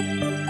Música